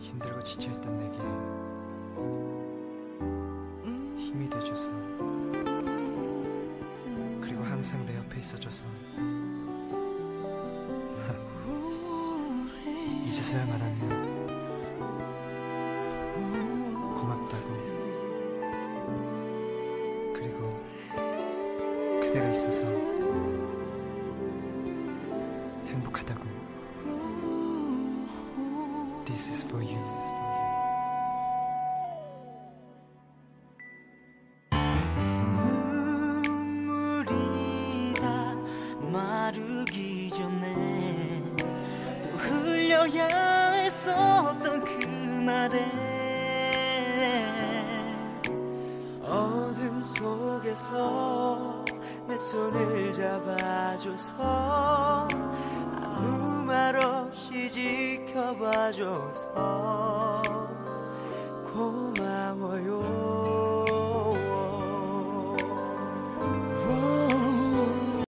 힘들고 지쳐있던 내게 힘이 돼줘서 그리고 항상 내 옆에 있어줘서 이제서야 말하네요 고맙다고. 그리고 그대가 있어서 행복하다고 This is for you. 눈물이 다 마르기 전에 또 흘려야 했었던 그 말에 어둠 속에서 내 손을 잡아줘서 아무 말 없이 지켜봐줘서